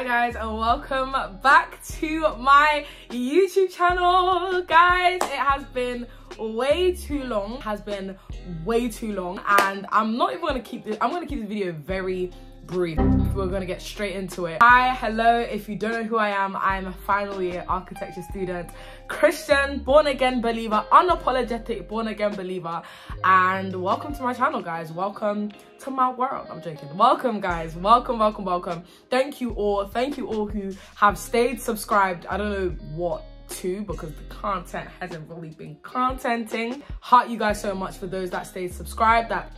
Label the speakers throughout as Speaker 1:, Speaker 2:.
Speaker 1: Hi guys, and welcome back to my YouTube channel. Guys, it has been way too long, has been way too long, and I'm not even gonna keep this, I'm gonna keep this video very brief. We're gonna get straight into it. Hi, hello, if you don't know who I am, I'm a final year architecture student, Christian, born again believer, unapologetic born again believer, and welcome to my channel, guys. Welcome to my world. I'm joking. Welcome, guys. Welcome, welcome, welcome. Thank you all. Thank you all who have stayed subscribed. I don't know what to because the content hasn't really been contenting. Heart you guys so much for those that stayed subscribed, that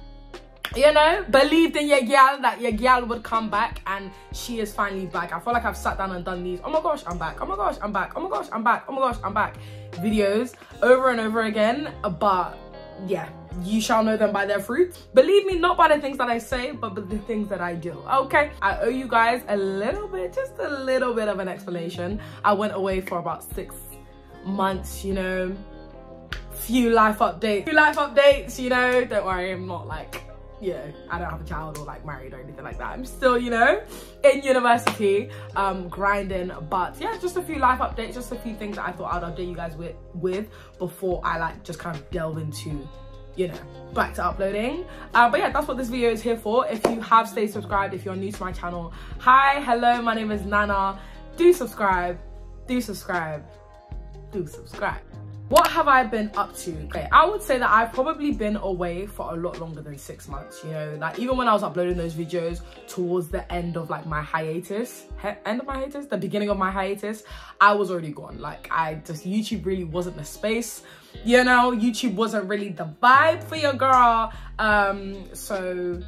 Speaker 1: you know, believed in your gal that your gal would come back and she is finally back. I feel like I've sat down and done these, oh my gosh, I'm back, oh my gosh, I'm back, oh my gosh, I'm back, oh my gosh, I'm back videos over and over again. But yeah, you shall know them by their fruit. Believe me, not by the things that I say, but by the things that I do, okay? I owe you guys a little bit, just a little bit of an explanation. I went away for about six months, you know, few life updates, few life updates, you know, don't worry, I'm not like know, I don't have a child or like married or anything like that. I'm still, you know, in university, um, grinding. But yeah, just a few life updates, just a few things that I thought I'd update you guys with, with before I like just kind of delve into you know back to uploading. Uh, but yeah that's what this video is here for. If you have stayed subscribed if you're new to my channel hi hello my name is nana. Do subscribe. Do subscribe. Do subscribe what have I been up to? Okay, I would say that I've probably been away for a lot longer than six months, you know, like even when I was uploading those videos towards the end of like my hiatus, end of my hiatus, the beginning of my hiatus, I was already gone. Like I just, YouTube really wasn't the space, you know, YouTube wasn't really the vibe for your girl. Um, so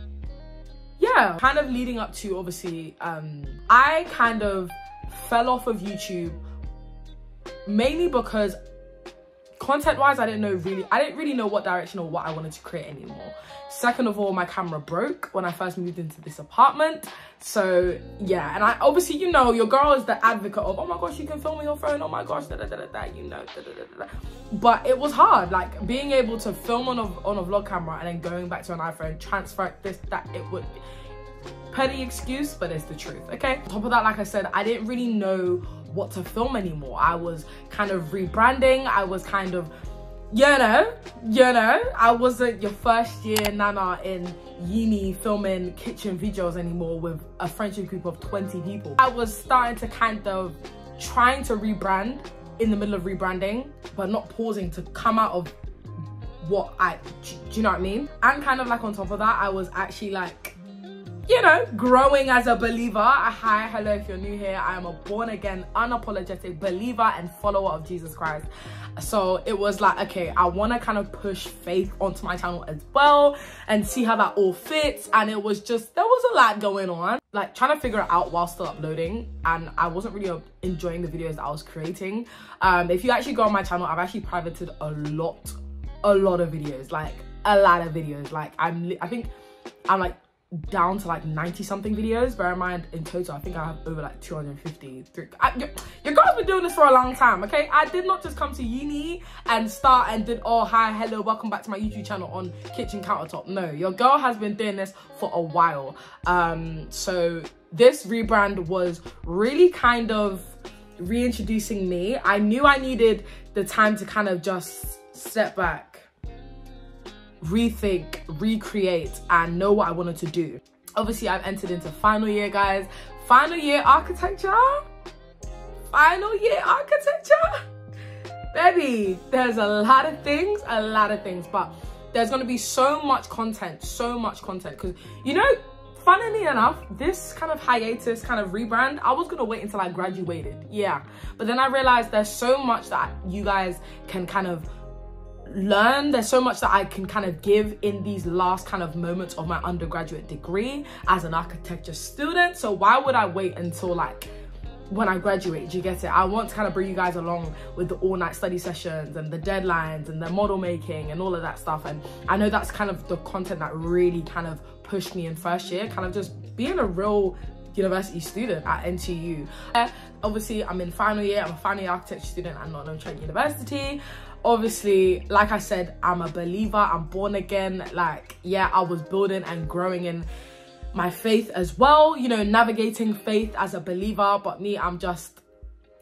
Speaker 1: yeah, kind of leading up to obviously, um, I kind of fell off of YouTube mainly because content wise i didn't know really i didn't really know what direction or what i wanted to create anymore. Second of all my camera broke when i first moved into this apartment. So yeah and i obviously you know your girl is the advocate of oh my gosh you can film with your phone. Oh my gosh da, da, da, da, da, you know da, da, da, da. but it was hard like being able to film on a on a vlog camera and then going back to an iphone transfer this that it would petty excuse but it's the truth okay? On top of that like i said i didn't really know what to film anymore. I was kind of rebranding. I was kind of, you know, you know, I wasn't your first year Nana in uni filming kitchen videos anymore with a friendship group of 20 people. I was starting to kind of trying to rebrand in the middle of rebranding, but not pausing to come out of what I, do you know what I mean? And kind of like on top of that, I was actually like you know, growing as a believer. Hi, hello, if you're new here, I am a born again, unapologetic believer and follower of Jesus Christ. So it was like, okay, I want to kind of push faith onto my channel as well and see how that all fits. And it was just, there was a lot going on, like trying to figure it out while still uploading. And I wasn't really enjoying the videos that I was creating. Um, if you actually go on my channel, I've actually privated a lot, a lot of videos, like a lot of videos. Like I'm, I think I'm like down to like 90 something videos. Bear in mind in total i think i have over like 250 I, your, your girl's been doing this for a long time okay? I did not just come to uni and start and did oh hi hello welcome back to my youtube channel on kitchen countertop. No your girl has been doing this for a while. Um so this rebrand was really kind of reintroducing me. I knew i needed the time to kind of just step back rethink, recreate, and know what I wanted to do. Obviously, I've entered into final year, guys. Final year architecture. Final year architecture. Baby, there's a lot of things, a lot of things, but there's gonna be so much content, so much content. Because, you know, funnily enough, this kind of hiatus, kind of rebrand, I was gonna wait until I graduated, yeah. But then I realized there's so much that you guys can kind of learn there's so much that i can kind of give in these last kind of moments of my undergraduate degree as an architecture student so why would i wait until like when I graduate, do you get it? I want to kind of bring you guys along with the all-night study sessions and the deadlines and the model making and all of that stuff. And I know that's kind of the content that really kind of pushed me in first year, kind of just being a real university student at NTU. Uh, obviously, I'm in final year. I'm a final year architecture student at Nottingham Trent University obviously like i said i'm a believer i'm born again like yeah i was building and growing in my faith as well, you know, navigating faith as a believer. But me, I'm just,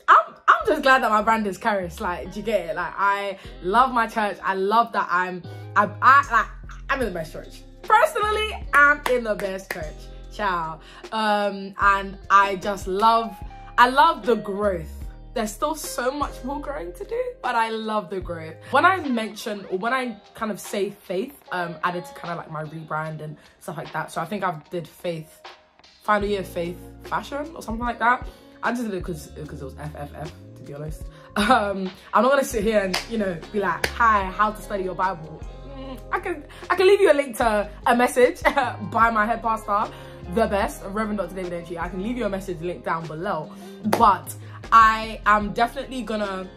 Speaker 1: I'm, I'm just glad that my brand is Charis. Like, do you get it? Like, I love my church. I love that I'm, I, I like, I'm in the best church. Personally, I'm in the best church. Ciao. Um, and I just love, I love the growth there's still so much more growing to do, but I love the growth. When I mention, or when I kind of say faith, um, added to kind of like my rebrand and stuff like that. So I think I did faith, final year faith fashion or something like that. I just did it because because it was FFF, to be honest. Um, I'm not gonna sit here and, you know, be like, hi, how to study your Bible. Mm, I can I can leave you a link to a message by my head pastor, the best, Reverend Dr. David Entry. I can leave you a message link down below. But I am definitely gonna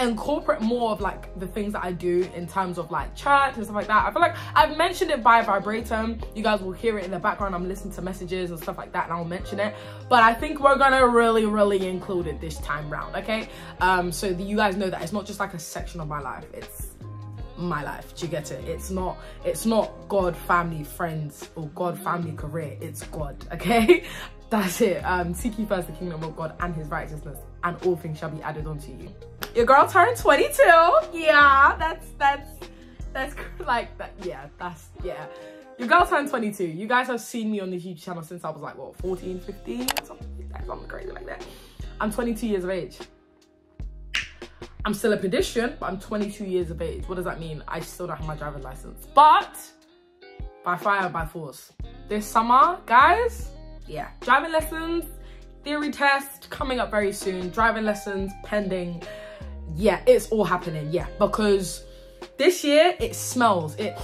Speaker 1: incorporate more of like the things that I do in terms of like church and stuff like that. I feel like I've mentioned it by vibratum. You guys will hear it in the background. I'm listening to messages and stuff like that and I'll mention it. But I think we're gonna really, really include it this time round, okay? Um, so that you guys know that it's not just like a section of my life. It's my life do you get it it's not it's not god family friends or god family career it's god okay that's it. Um, seek ye first the kingdom of God and his righteousness, and all things shall be added unto you. Your girl turned 22. Yeah, that's, that's, that's like, that. yeah, that's, yeah. Your girl turned 22. You guys have seen me on this YouTube channel since I was like, what, 14, 15? Something like something crazy like that. I'm 22 years of age. I'm still a pedestrian, but I'm 22 years of age. What does that mean? I still don't have my driver's license. But, by fire, by force. This summer, guys, yeah, driving lessons, theory test coming up very soon, driving lessons pending. Yeah, it's all happening, yeah, because this year it smells, it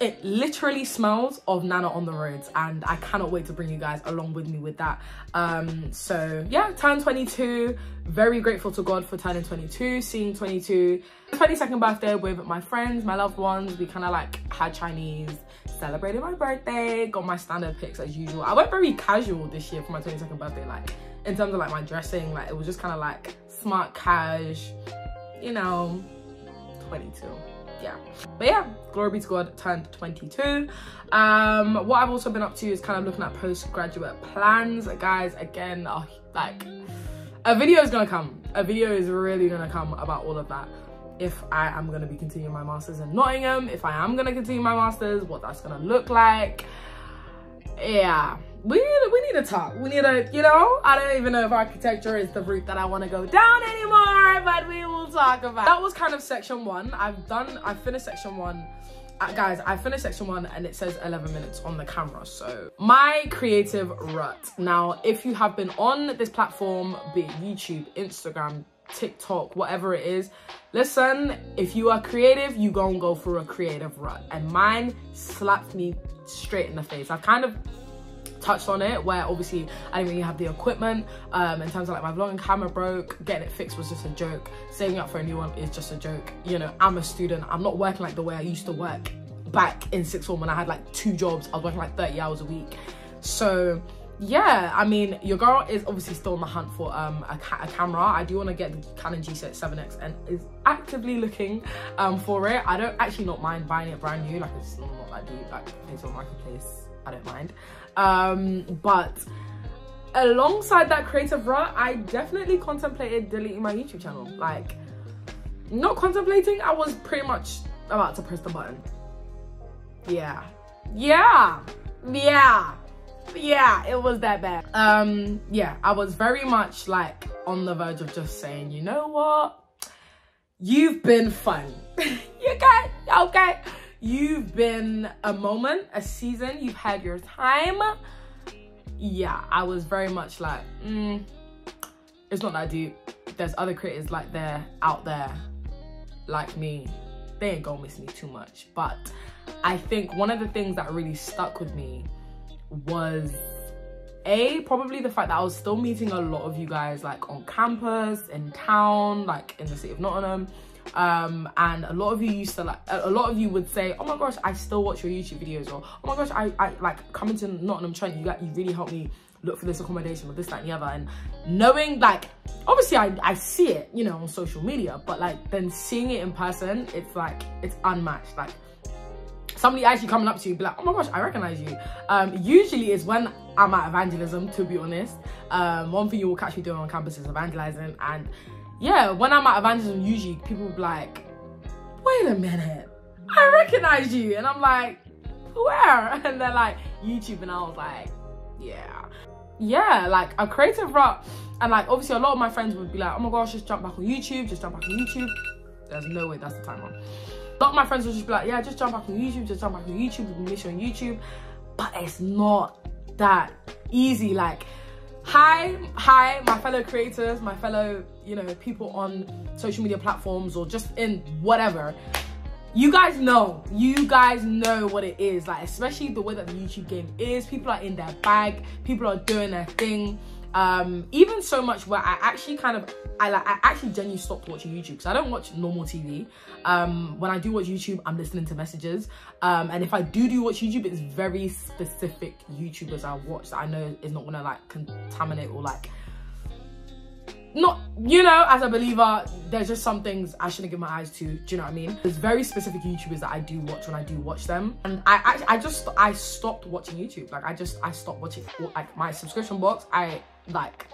Speaker 1: it literally smells of Nana on the roads and I cannot wait to bring you guys along with me with that. Um, so yeah, turn 22, very grateful to God for turning 22, seeing 22. 22nd birthday with my friends, my loved ones, we kind of like had Chinese, celebrated my birthday, got my standard pics as usual. I went very casual this year for my 22nd birthday, like in terms of like my dressing, like it was just kind of like smart cash, you know, 22 yeah. But yeah glory be to god turned 22 um what i've also been up to is kind of looking at postgraduate plans. Guys again oh, like a video is gonna come. A video is really gonna come about all of that. If I am to be continuing my masters in Nottingham, if I am to continue my masters, what that's to look like. Yeah, we need, we need to talk. We need to, you know, I don't even know if architecture is the route that I want to go down anymore, but we will talk about That was kind of section one. I've done, I finished section one. Uh, guys, I finished section one and it says 11 minutes on the camera. So my creative rut. Now, if you have been on this platform, be it YouTube, Instagram, TikTok, whatever it is. Listen, if you are creative, you gonna go through a creative rut. And mine slapped me straight in the face. I kind of touched on it where obviously I didn't really have the equipment um, in terms of like my vlogging camera broke, getting it fixed was just a joke. Saving up for a new one is just a joke. You know, I'm a student. I'm not working like the way I used to work back in sixth form when I had like two jobs. I was working like 30 hours a week. So yeah i mean your girl is obviously still on the hunt for um a, ca a camera i do want to get the canon g7x and is actively looking um for it i don't actually not mind buying it brand new like it's not that deep like it's on marketplace i don't mind um but alongside that creative rut i definitely contemplated deleting my youtube channel. Like not contemplating i was pretty much about to press the button. Yeah. Yeah. Yeah. Yeah it was that bad. Um yeah i was very much like on the verge of just saying you know what? You've been fun. You got okay you've been a moment a season. You've had your time. Yeah i was very much like mm, it's not that deep. There's other creators like there out there like me. They ain't gonna miss me too much. But i think one of the things that really stuck with me was a probably the fact that i was still meeting a lot of you guys like on campus in town like in the city of nottingham um and a lot of you used to like a lot of you would say oh my gosh i still watch your youtube videos or oh my gosh i i like coming to nottingham trent you got you really helped me look for this accommodation or this that and the other. And knowing like obviously i i see it you know on social media but like then seeing it in person it's like it's unmatched. Like somebody actually coming up to you be like oh my gosh i recognize you. Um usually it's when i'm at evangelism to be honest. Um one thing you will catch me doing on campus is evangelizing and yeah when i'm at evangelism usually people be like wait a minute i recognize you. And i'm like where? And they're like youtube. And i was like yeah. Yeah like a creative rut. And like obviously a lot of my friends would be like oh my gosh just jump back on youtube just jump back on youtube. There's no way that's the time one a lot of my friends would just be like, yeah, just jump back on YouTube, just jump back on YouTube, we can miss you on YouTube. But it's not that easy. Like, hi, hi, my fellow creators, my fellow, you know, people on social media platforms or just in whatever. You guys know, you guys know what it is. Like, especially the way that the YouTube game is. People are in their bag, people are doing their thing um even so much where i actually kind of i like i actually genuinely stopped watching youtube because i don't watch normal tv um when i do watch youtube i'm listening to messages. Um and if i do do watch youtube it's very specific youtubers i watch that i know is not gonna like contaminate or like not you know as a believer there's just some things i shouldn't give my eyes to. Do you know what i mean? There's very specific youtubers that i do watch when i do watch them. And i i, I just i stopped watching youtube. Like i just i stopped watching like my subscription box. I like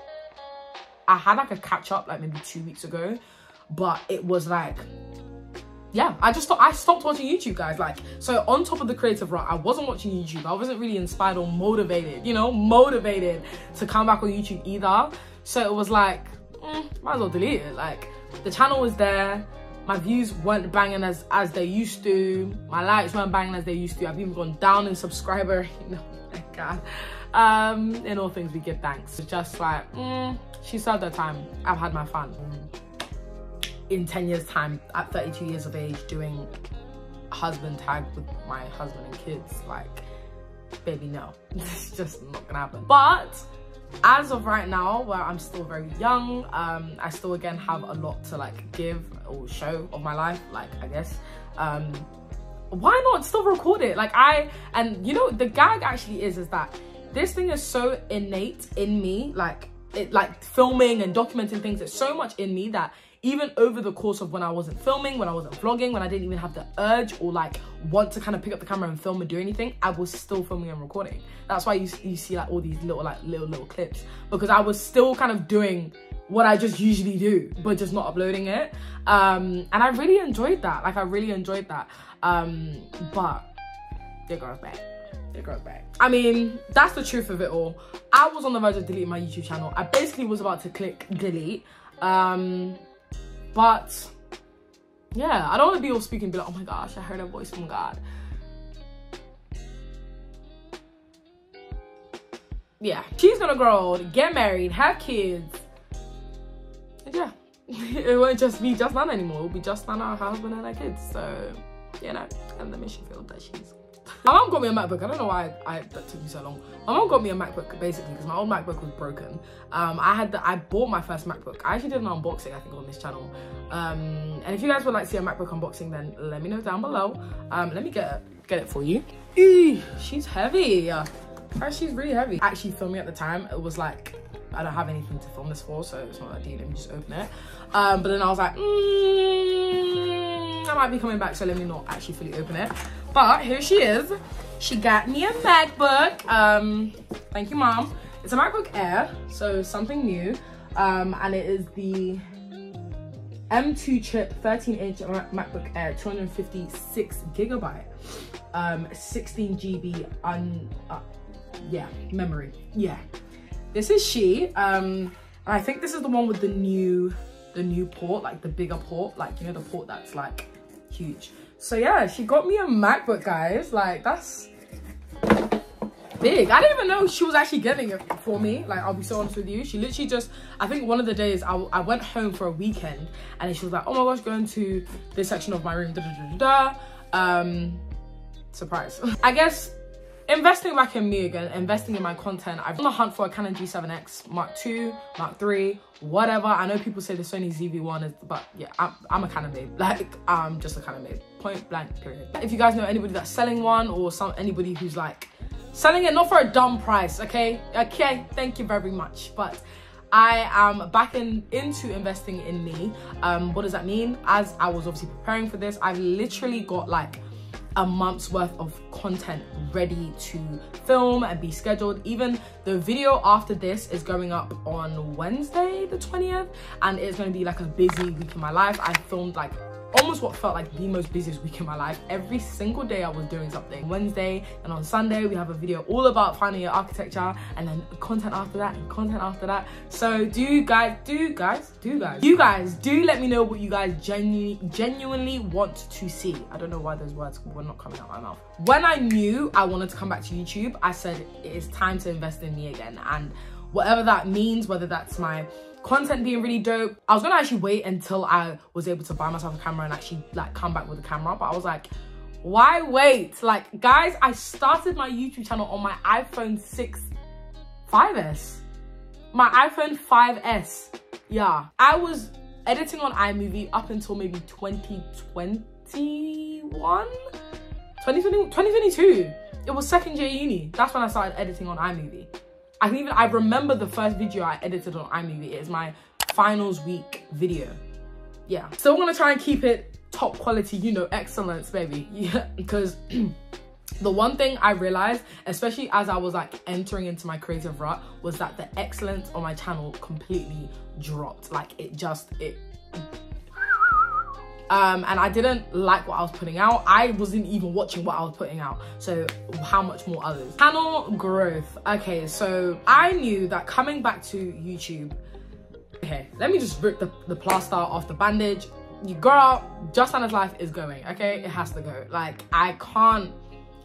Speaker 1: I had like a catch up like maybe two weeks ago, but it was like yeah, I just thought I stopped watching YouTube, guys. Like, so on top of the creative rut, I wasn't watching YouTube. I wasn't really inspired or motivated, you know, motivated to come back on YouTube either. So it was like, mm, might as well delete it. Like, the channel was there. My views weren't banging as as they used to. My likes weren't banging as they used to. I've even gone down in subscriber. You know, thank God um in all things we give thanks. It's just like mm, she served her time. I've had my fun. In 10 years time at 32 years of age doing husband tag with my husband and kids like baby no. It's just not gonna happen. But as of right now where i'm still very young. Um i still again have a lot to like give or show of my life like i guess. Um why not still record it? Like i and you know the gag actually is is that this thing is so innate in me like it like filming and documenting things it's so much in me that even over the course of when I wasn't filming, when I wasn't vlogging, when I didn't even have the urge or like want to kind of pick up the camera and film and do anything, I was still filming and recording. That's why you, you see like all these little like little little clips because I was still kind of doing what I just usually do, but just not uploading it. Um, and I really enjoyed that. Like I really enjoyed that. Um, but it goes back it goes back. I mean, that's the truth of it all. I was on the verge of deleting my YouTube channel. I basically was about to click delete. Um, but yeah, I don't want to be all speaking be like, oh my gosh, I heard a voice from God. Yeah, she's gonna grow old, get married, have kids. And yeah, it won't just be just Nana anymore. It'll be just Nana, her husband, and her kids. So, you know, and the mission field that she's my mom got me a MacBook. I don't know why I, that took me so long. My mom got me a MacBook basically because my old MacBook was broken. Um, I had the, I bought my first MacBook. I actually did an unboxing, I think, on this channel. Um, and if you guys would like to see a MacBook unboxing, then let me know down below. Um, let me get get it for you. Eee, she's heavy. she's really heavy. Actually, filming at the time, it was like I don't have anything to film this for, so it's not that deep. Let me just open it. Um, but then I was like, mm, I might be coming back, so let me not actually fully open it. But here she is. She got me a MacBook. Um, thank you, mom. It's a MacBook Air, so something new. Um, and it is the M2 chip 13 inch MacBook Air, 256 gigabyte, um, 16 GB on, uh, yeah, memory. Yeah, this is she. Um, I think this is the one with the new, the new port, like the bigger port, like you know the port that's like huge. So yeah, she got me a MacBook, guys. Like, that's big. I didn't even know she was actually getting it for me. Like, I'll be so honest with you. She literally just, I think one of the days I, I went home for a weekend and she was like, oh my gosh, going to this section of my room, da da da da. Um, surprise. I guess investing back in me again, investing in my content. I've on the hunt for a Canon G7X Mark II, Mark III, whatever. I know people say the Sony ZV-1 is, but yeah, I'm, I'm a Canon babe. Like, I'm just a Canon babe, point blank, period. If you guys know anybody that's selling one or some anybody who's like selling it not for a dumb price, okay? Okay, thank you very much. But I am back in, into investing in me. Um, what does that mean? As I was obviously preparing for this, I've literally got like a month's worth of content ready to film and be scheduled. Even the video after this is going up on Wednesday, the 20th, and it's gonna be like a busy week in my life. I filmed like almost what felt like the most busiest week in my life. Every single day I was doing something. Wednesday and on Sunday we have a video all about final year architecture and then content after that and content after that. So do guys, do guys, do guys, you guys do let me know what you guys genuinely genuinely want to see. I don't know why those words were not coming out my mouth. When I knew I wanted to come back to YouTube, I said it is time to invest in me again and whatever that means, whether that's my content being really dope. I was gonna actually wait until I was able to buy myself a camera and actually like come back with a camera, but I was like, why wait? Like guys, I started my YouTube channel on my iPhone 6 5S. My iPhone 5S. Yeah, I was editing on iMovie up until maybe 2021? 2020, 2022. It was second year uni. That's when I started editing on iMovie. I can even, I remember the first video I edited on iMovie. It is my finals week video. Yeah. So I'm gonna try and keep it top quality, you know, excellence, baby. Yeah, because the one thing I realized, especially as I was like entering into my creative rut, was that the excellence on my channel completely dropped. Like it just, it um, and I didn't like what I was putting out. I wasn't even watching what I was putting out. So how much more others? Channel growth. Okay, so I knew that coming back to YouTube, okay, let me just rip the, the plaster off the bandage. You girl, Just Nana's life is going, okay? It has to go. Like, I can't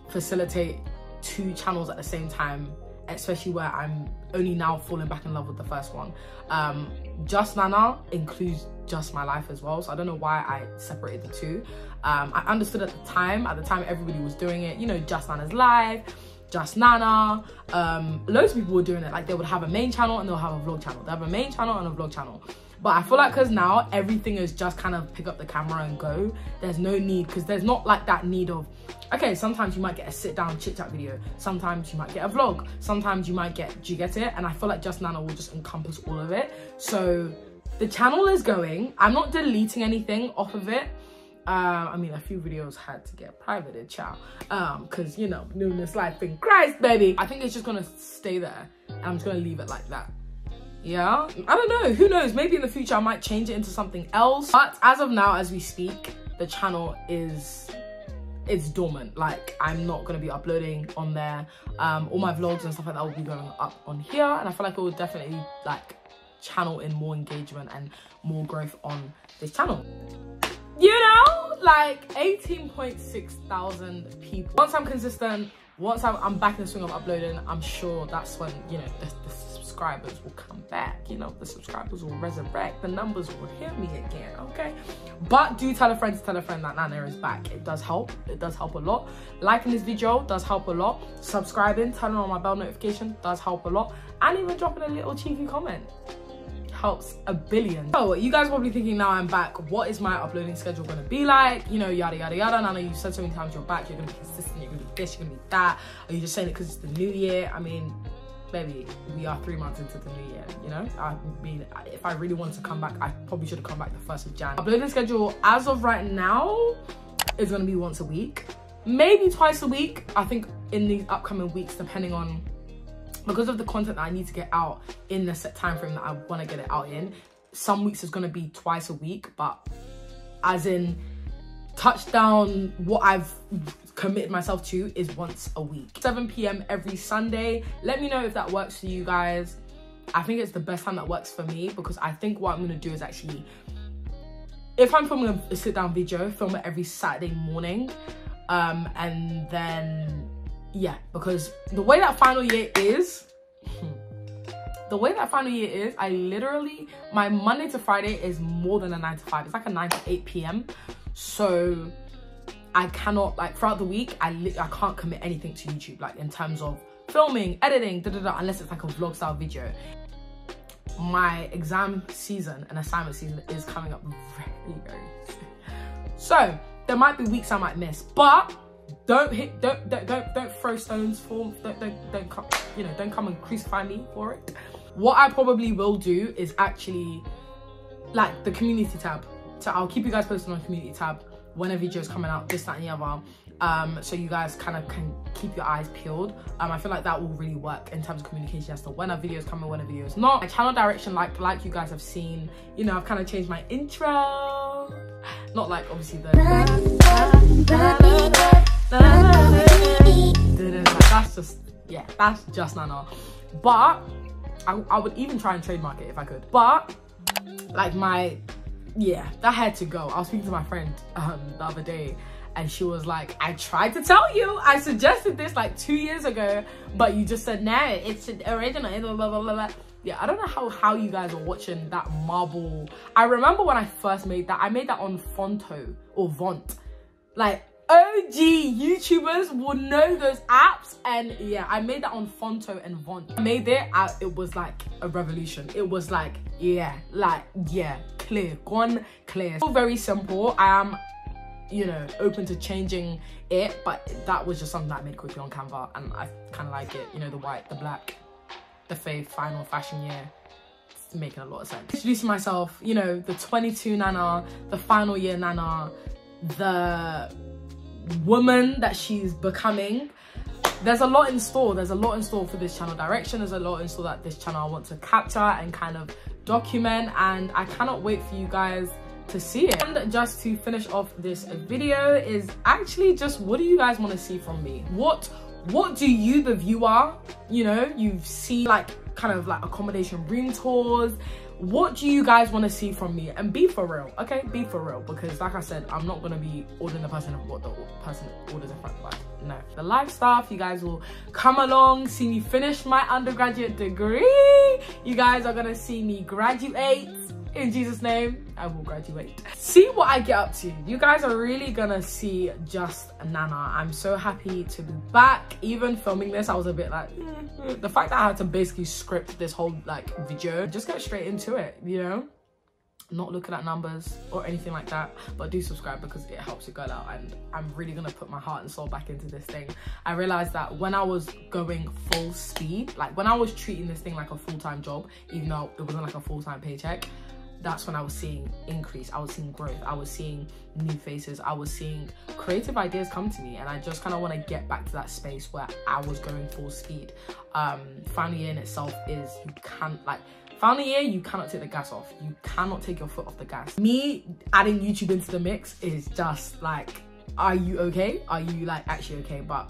Speaker 1: facilitate two channels at the same time especially where I'm only now falling back in love with the first one. Um, Just Nana includes Just My Life as well, so I don't know why I separated the two. Um, I understood at the time, at the time everybody was doing it, you know, Just Nana's Life, Just Nana, um, loads of people were doing it, like they would have a main channel and they'll have a vlog channel. They have a main channel and a vlog channel. But I feel like because now everything is just kind of pick up the camera and go, there's no need, because there's not like that need of, okay, sometimes you might get a sit down chit chat video, sometimes you might get a vlog, sometimes you might get, do you get it? And I feel like Just Nana will just encompass all of it. So the channel is going, I'm not deleting anything off of it. Uh, I mean, a few videos had to get privated, child. Um, cause you know, newness life in Christ, baby. I think it's just gonna stay there. And I'm just gonna leave it like that yeah? I don't know. Who knows? Maybe in the future i might change it into something else. But as of now as we speak the channel is it's dormant. Like i'm not going to be uploading on there. Um all my vlogs and stuff like that will be going up on here. And i feel like it will definitely like channel in more engagement and more growth on this channel. You know? Like 18.6 thousand people. Once i'm consistent once I'm, I'm, back in the swing of uploading i'm sure that's when you know the, the subscribers will come back. You know, the subscribers will resurrect, the numbers will hit me again, okay? But do tell a friend to tell a friend that Nana is back. It does help. It does help a lot. Liking this video does help a lot. Subscribing, turning on my bell notification does help a lot. And even dropping a little cheeky comment helps a billion. So you guys probably thinking now I'm back, what is my uploading schedule gonna be like? You know, yada, yada, yada. Nana, you've said so many times you're back, you're gonna be consistent, you're gonna be this, you're gonna be that. Are you just saying it because it's the new year? I mean, baby, we are three months into the new year, you know? I mean, if I really wanted to come back, I probably should have come back the 1st of Jan. Uploading schedule, as of right now, is gonna be once a week. Maybe twice a week, I think in these upcoming weeks, depending on, because of the content that I need to get out in the set time frame that I wanna get it out in, some weeks is gonna be twice a week, but as in, touchdown what I've committed myself to is once a week. 7 p.m every sunday. Let me know if that works for you guys. I think it's the best time that works for me because i think what i'm gonna do is actually if i'm filming a sit down video film it every saturday morning. Um and then yeah because the way that final year is the way that final year is i literally my monday to friday is more than a nine to five. It's like a 9 to 8 p.m so I cannot like throughout the week I I can't commit anything to YouTube like in terms of filming, editing, da, da, da, unless it's like a vlog style video. My exam season and assignment season is coming up very very soon. So there might be weeks I might miss, but don't hit don't don't don't, don't throw stones for don't don't don't come you know don't come and crucify me for it. What I probably will do is actually like the community tab. So I'll keep you guys posted on community tab when a video is coming out, this, that, and the other. um, so you guys kind of can keep your eyes peeled. Um, I feel like that will really work in terms of communication as to when a video is coming, when a video is not. My channel direction, like like you guys have seen, you know, I've kind of changed my intro. Not like obviously the that's just yeah, that's just Nana. But I, I would even try and trademark it if I could. But like my yeah, that had to go. I was speaking to my friend um, the other day and she was like, I tried to tell you, I suggested this like two years ago, but you just said, no, it's original, blah, blah, blah, blah. Yeah, I don't know how, how you guys are watching that marble. I remember when I first made that, I made that on Phonto or Vont. Like, OG YouTubers would know those apps. And yeah, I made that on Phonto and Vont. I made it, I, it was like a revolution. It was like, yeah, like, yeah, clear, gone clear. So very simple. I am you know, open to changing it, but that was just something that I made quickly on Canva and I kind of like it. You know, the white, the black, the fave final fashion year. It's making a lot of sense. Introducing myself, you know, the 22 Nana, the final year Nana, the woman that she's becoming. There's a lot in store. There's a lot in store for this channel direction. There's a lot in store that this channel I want to capture and kind of document. And I cannot wait for you guys to see it. And just to finish off this video is actually just what do you guys want to see from me? What what do you the viewer, you know, you've seen like kind of like accommodation room tours, what do you guys want to see from me? And be for real okay? Be for real because like i said i'm not going to be ordering the person what the person orders in front of us no. The live stuff you guys will come along see me finish my undergraduate degree. You guys are gonna see me graduate in Jesus name, I will graduate. See what I get up to. You guys are really gonna see just Nana. I'm so happy to be back. Even filming this, I was a bit like, mm. the fact that I had to basically script this whole like video, just get straight into it, you know? not looking at numbers or anything like that but do subscribe because it helps it go out and i'm really gonna put my heart and soul back into this thing i realized that when i was going full speed like when i was treating this thing like a full-time job even though it wasn't like a full-time paycheck that's when I was seeing increase. I was seeing growth. I was seeing new faces. I was seeing creative ideas come to me. And I just kind of want to get back to that space where I was going full speed. Um, final year in itself is you can't like final year you cannot take the gas off. You cannot take your foot off the gas. Me adding YouTube into the mix is just like, are you okay? Are you like actually okay? But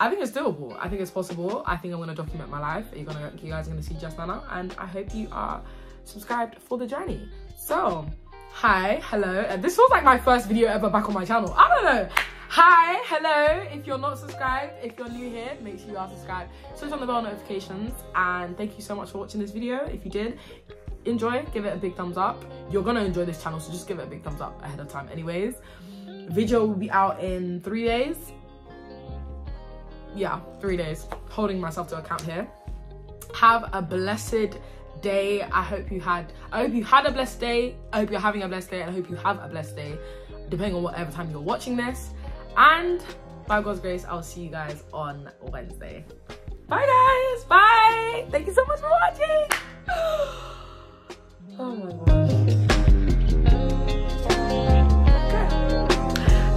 Speaker 1: I think it's doable. I think it's possible. I think I'm gonna document my life. You're gonna, you guys are gonna see Just Nana, and I hope you are subscribed for the journey. So, hi, hello. And this was like my first video ever back on my channel. I don't know. Hi, hello. If you're not subscribed, if you're new here, make sure you are subscribed. Switch on the bell notifications. And thank you so much for watching this video. If you did, enjoy, give it a big thumbs up. You're gonna enjoy this channel, so just give it a big thumbs up ahead of time anyways. Video will be out in three days. Yeah, three days. Holding myself to account here. Have a blessed day. I hope you had, I hope you had a blessed day. I hope you're having a blessed day. And I hope you have a blessed day, depending on whatever time you're watching this. And by God's grace, I'll see you guys on Wednesday. Bye guys, bye. Thank you so much for watching. oh my.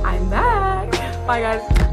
Speaker 1: I'm back. Bye guys.